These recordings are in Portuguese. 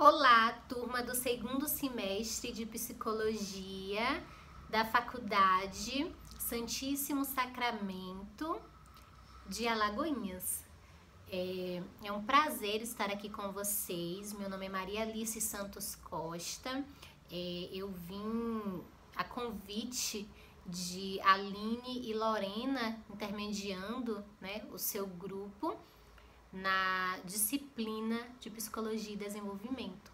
Olá, turma do segundo semestre de psicologia da Faculdade Santíssimo Sacramento de Alagoinhas. É, é, um prazer estar aqui com vocês. Meu nome é Maria Alice Santos Costa. É, eu vim a convite de Aline e Lorena intermediando né, o seu grupo na disciplina de Psicologia e Desenvolvimento.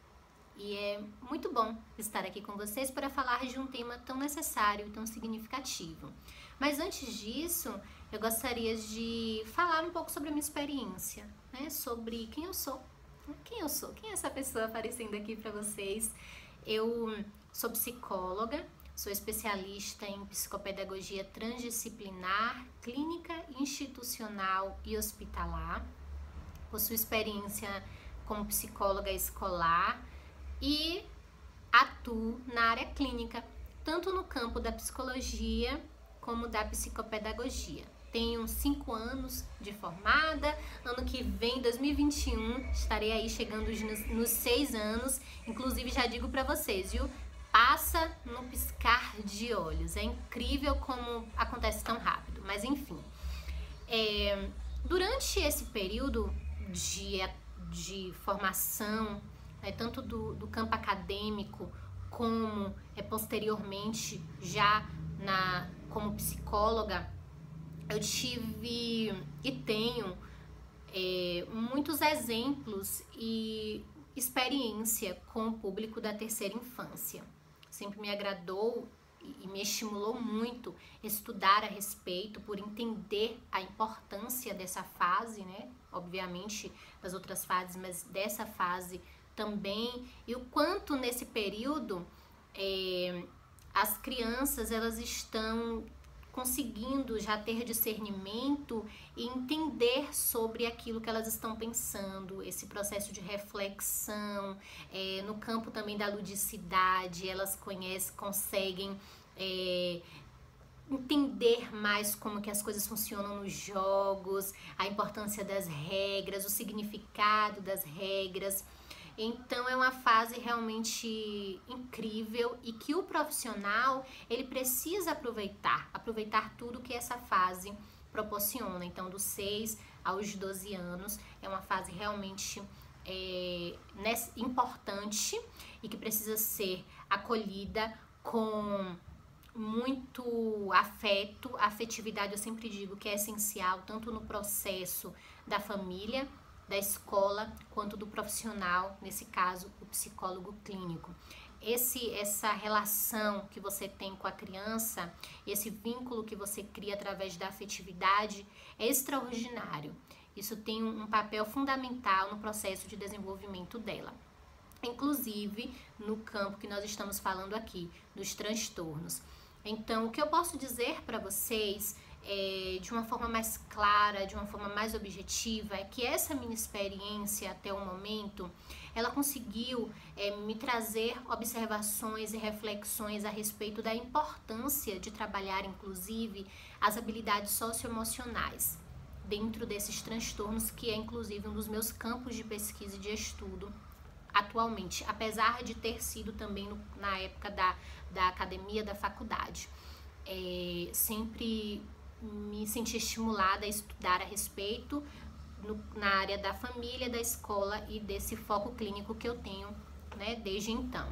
E é muito bom estar aqui com vocês para falar de um tema tão necessário e tão significativo. Mas antes disso, eu gostaria de falar um pouco sobre a minha experiência, né? sobre quem eu sou. Quem eu sou? Quem é essa pessoa aparecendo aqui para vocês? Eu sou psicóloga, sou especialista em psicopedagogia transdisciplinar, clínica, institucional e hospitalar possuo experiência como psicóloga escolar e atuo na área clínica, tanto no campo da psicologia como da psicopedagogia. Tenho cinco anos de formada, ano que vem, 2021, estarei aí chegando nos, nos seis anos. Inclusive, já digo para vocês, viu? Passa no piscar de olhos. É incrível como acontece tão rápido, mas enfim. É, durante esse período de, de formação, né, tanto do, do campo acadêmico como é, posteriormente já na, como psicóloga, eu tive e tenho é, muitos exemplos e experiência com o público da terceira infância. Sempre me agradou e me estimulou muito estudar a respeito, por entender a importância dessa fase, né? Obviamente das outras fases, mas dessa fase também, e o quanto nesse período é, as crianças elas estão conseguindo já ter discernimento e entender sobre aquilo que elas estão pensando, esse processo de reflexão, é, no campo também da ludicidade, elas conhecem, conseguem é, entender mais como que as coisas funcionam nos jogos, a importância das regras, o significado das regras. Então é uma fase realmente incrível e que o profissional ele precisa aproveitar, aproveitar tudo que essa fase proporciona. Então dos 6 aos 12 anos é uma fase realmente é, importante e que precisa ser acolhida com muito afeto, afetividade, eu sempre digo que é essencial tanto no processo da família da escola quanto do profissional, nesse caso, o psicólogo clínico. Esse, essa relação que você tem com a criança, esse vínculo que você cria através da afetividade é extraordinário. Isso tem um papel fundamental no processo de desenvolvimento dela. Inclusive no campo que nós estamos falando aqui, dos transtornos. Então, o que eu posso dizer para vocês é, de uma forma mais clara, de uma forma mais objetiva, é que essa minha experiência até o momento, ela conseguiu é, me trazer observações e reflexões a respeito da importância de trabalhar, inclusive, as habilidades socioemocionais dentro desses transtornos, que é inclusive um dos meus campos de pesquisa e de estudo atualmente, apesar de ter sido também no, na época da, da academia, da faculdade. É, sempre me senti estimulada a estudar a respeito no, na área da família, da escola e desse foco clínico que eu tenho né, desde então.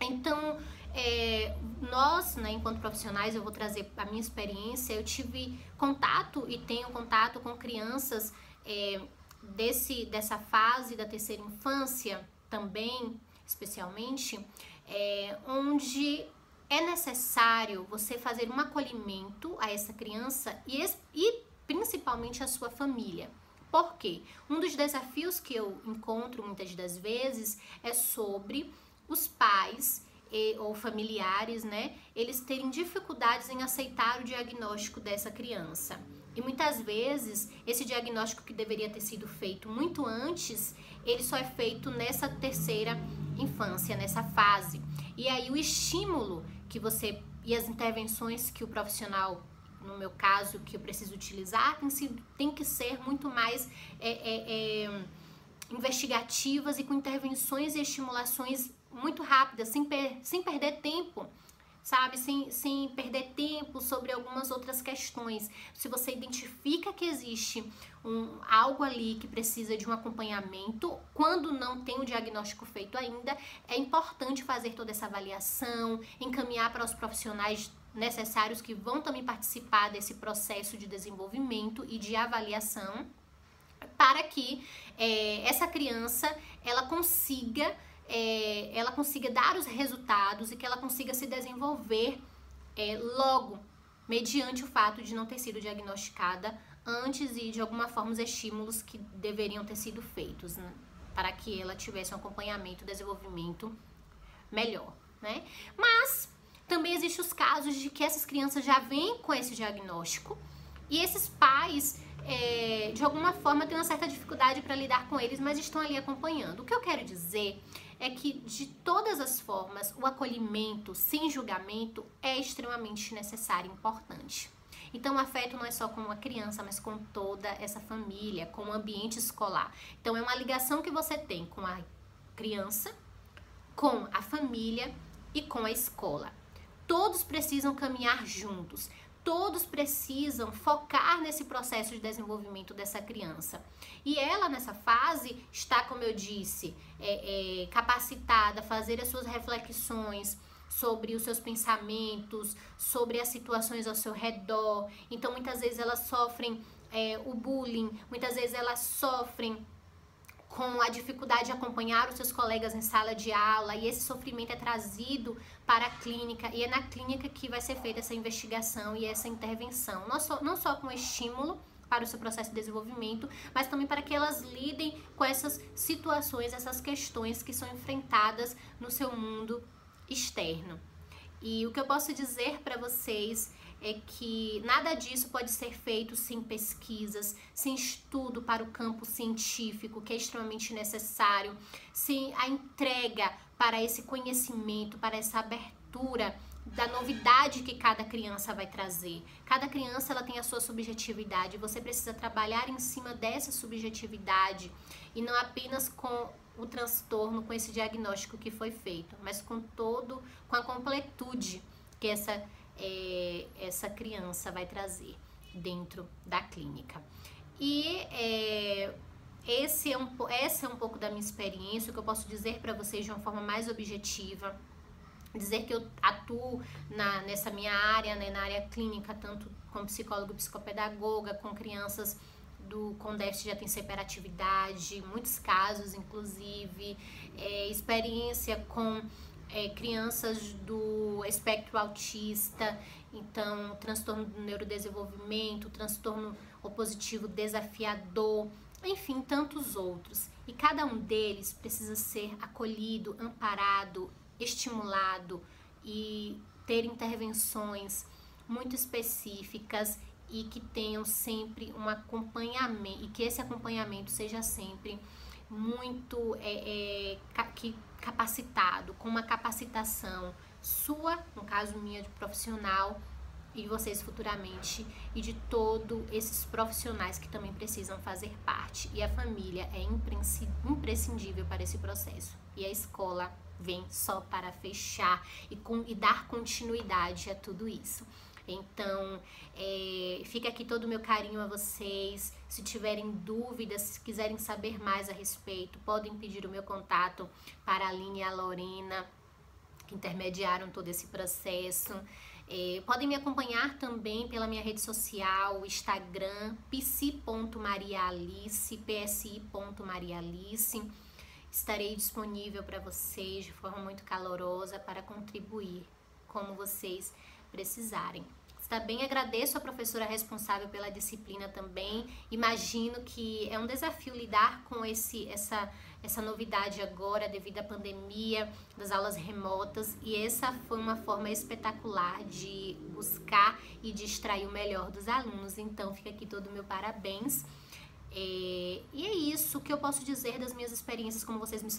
Então, é, nós, né, enquanto profissionais, eu vou trazer a minha experiência. Eu tive contato e tenho contato com crianças é, desse, dessa fase da terceira infância também, especialmente, é, onde é necessário você fazer um acolhimento a essa criança e, e principalmente a sua família. Por quê? Um dos desafios que eu encontro muitas das vezes é sobre os pais e, ou familiares, né? Eles terem dificuldades em aceitar o diagnóstico dessa criança. E muitas vezes esse diagnóstico que deveria ter sido feito muito antes, ele só é feito nessa terceira infância, nessa fase. E aí o estímulo que você e as intervenções que o profissional, no meu caso, que eu preciso utilizar, tem, sido, tem que ser muito mais é, é, é, investigativas e com intervenções e estimulações muito rápidas, sem, per sem perder tempo sabe? Sem, sem perder tempo sobre algumas outras questões. Se você identifica que existe um, algo ali que precisa de um acompanhamento, quando não tem o diagnóstico feito ainda, é importante fazer toda essa avaliação, encaminhar para os profissionais necessários que vão também participar desse processo de desenvolvimento e de avaliação para que é, essa criança ela consiga é, ela consiga dar os resultados e que ela consiga se desenvolver é, logo, mediante o fato de não ter sido diagnosticada antes e de alguma forma os estímulos que deveriam ter sido feitos né, para que ela tivesse um acompanhamento, desenvolvimento melhor, né? Mas também existem os casos de que essas crianças já vêm com esse diagnóstico e esses pais é, de alguma forma têm uma certa dificuldade para lidar com eles, mas estão ali acompanhando. O que eu quero dizer é que, de todas as formas, o acolhimento sem julgamento é extremamente necessário e importante. Então, o afeto não é só com uma criança, mas com toda essa família, com o ambiente escolar. Então, é uma ligação que você tem com a criança, com a família e com a escola. Todos precisam caminhar juntos todos precisam focar nesse processo de desenvolvimento dessa criança. E ela, nessa fase, está, como eu disse, é, é, capacitada a fazer as suas reflexões sobre os seus pensamentos, sobre as situações ao seu redor. Então, muitas vezes elas sofrem é, o bullying, muitas vezes elas sofrem com a dificuldade de acompanhar os seus colegas em sala de aula e esse sofrimento é trazido para a clínica e é na clínica que vai ser feita essa investigação e essa intervenção, não só, não só com estímulo para o seu processo de desenvolvimento, mas também para que elas lidem com essas situações, essas questões que são enfrentadas no seu mundo externo. E o que eu posso dizer para vocês é que nada disso pode ser feito sem pesquisas, sem estudo para o campo científico, que é extremamente necessário, sem a entrega para esse conhecimento, para essa abertura da novidade que cada criança vai trazer. Cada criança ela tem a sua subjetividade, você precisa trabalhar em cima dessa subjetividade e não apenas com o transtorno, com esse diagnóstico que foi feito, mas com todo, com a completude que essa é, essa criança vai trazer dentro da clínica. E é, esse é um, essa é um pouco da minha experiência, o que eu posso dizer para vocês de uma forma mais objetiva. Dizer que eu atuo na, nessa minha área, né, na área clínica, tanto como psicólogo psicopedagoga, com crianças do, com déficit de atenção e hiperatividade, muitos casos, inclusive, é, experiência com é, crianças do espectro autista, então transtorno do neurodesenvolvimento, transtorno opositivo desafiador, enfim, tantos outros. E cada um deles precisa ser acolhido, amparado, estimulado e ter intervenções muito específicas e que tenham sempre um acompanhamento e que esse acompanhamento seja sempre muito é, é, capacitado, com uma capacitação sua, no caso minha de profissional, e vocês futuramente, e de todos esses profissionais que também precisam fazer parte. E a família é imprescindível para esse processo. E a escola vem só para fechar e, com, e dar continuidade a tudo isso. Então, é, fica aqui todo o meu carinho a vocês. Se tiverem dúvidas, se quiserem saber mais a respeito, podem pedir o meu contato para a Aline e a Lorena, que intermediaram todo esse processo. É, podem me acompanhar também pela minha rede social, Instagram, psi.marialice, psi.marialice. Estarei disponível para vocês de forma muito calorosa para contribuir como vocês precisarem. Também agradeço a professora responsável pela disciplina também. Imagino que é um desafio lidar com esse, essa, essa novidade agora devido à pandemia, das aulas remotas, e essa foi uma forma espetacular de buscar e de extrair o melhor dos alunos. Então, fica aqui todo o meu parabéns. É, e é isso que eu posso dizer das minhas experiências, como vocês me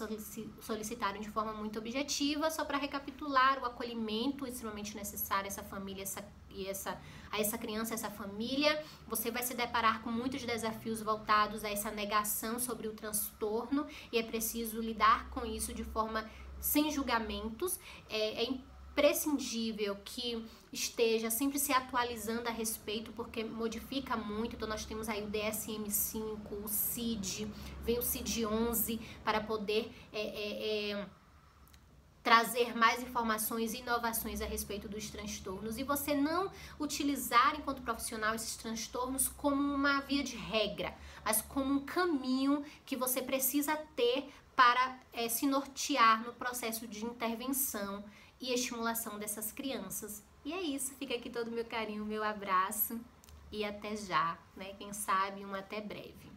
solicitaram de forma muito objetiva, só para recapitular o acolhimento extremamente necessário a essa família essa, e essa, a essa criança, essa família. Você vai se deparar com muitos desafios voltados a essa negação sobre o transtorno e é preciso lidar com isso de forma sem julgamentos. É, é prescindível que esteja sempre se atualizando a respeito, porque modifica muito. Então, nós temos aí o DSM-5, o CID, vem o CID-11 para poder é, é, é, trazer mais informações e inovações a respeito dos transtornos. E você não utilizar, enquanto profissional, esses transtornos como uma via de regra, mas como um caminho que você precisa ter para é, se nortear no processo de intervenção e estimulação dessas crianças. E é isso, fica aqui todo o meu carinho, meu abraço e até já, né? Quem sabe um até breve.